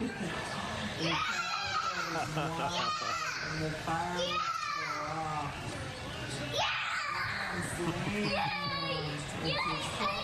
And the fire yeah! go off. Yes, yes. It's